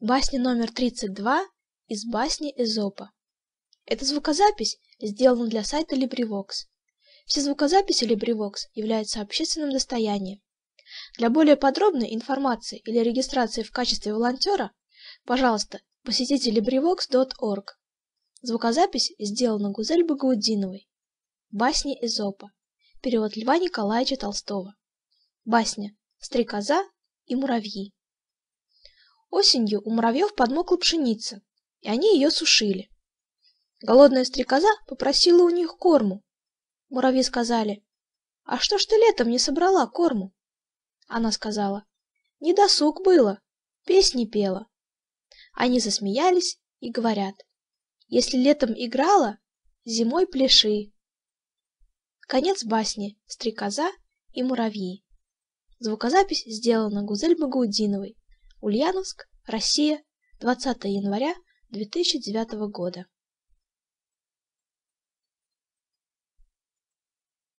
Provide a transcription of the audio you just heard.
Басня номер 32 из басни Эзопа. Эта звукозапись сделана для сайта LibriVox. Все звукозаписи LibriVox являются общественным достоянием. Для более подробной информации или регистрации в качестве волонтера, пожалуйста, посетите LibriVox.org. Звукозапись сделана Гузель Багаудиновой. Басни Эзопа. Перевод Льва Николаевича Толстого. Басня «Стрекоза и муравьи». Осенью у муравьев подмокла пшеница, и они ее сушили. Голодная стрекоза попросила у них корму. Муравьи сказали, «А что ж ты летом не собрала корму?» Она сказала, «Не досуг было, песни пела». Они засмеялись и говорят, «Если летом играла, зимой пляши». Конец басни «Стрекоза и муравьи». Звукозапись сделана Гузель Багаудиновой. Ульяновск, Россия, 20 января 2009 года.